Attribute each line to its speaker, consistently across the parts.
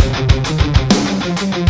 Speaker 1: the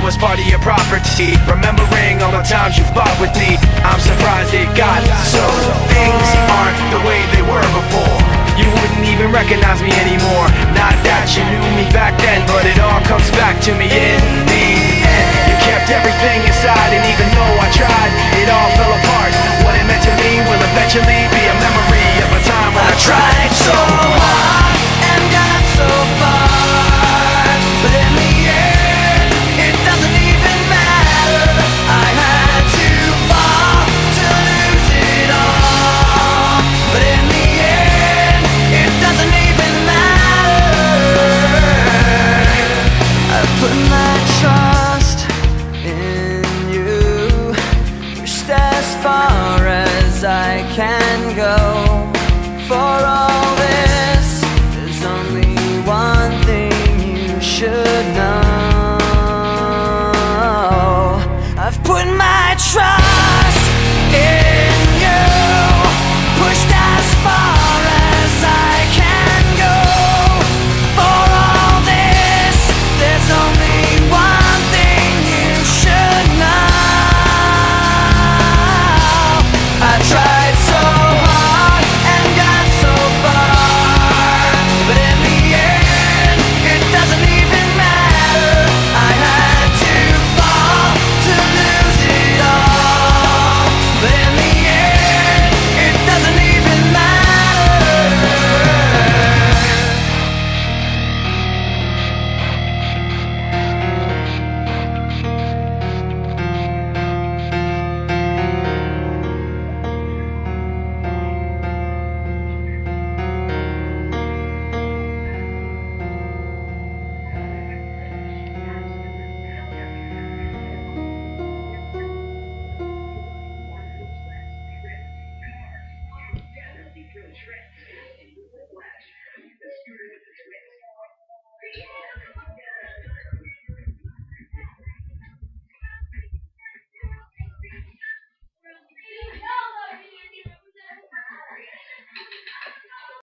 Speaker 2: Was part of your property. Remembering all the times you fought with me. I'm surprised it got so. Things aren't the way they were before. You wouldn't even recognize me anymore. Not that you knew me back then But it all comes back to me in the end. You kept everything inside And even though I tried It all fell apart. What it meant to me will eventually be a memory Of a time when I tried
Speaker 3: go For all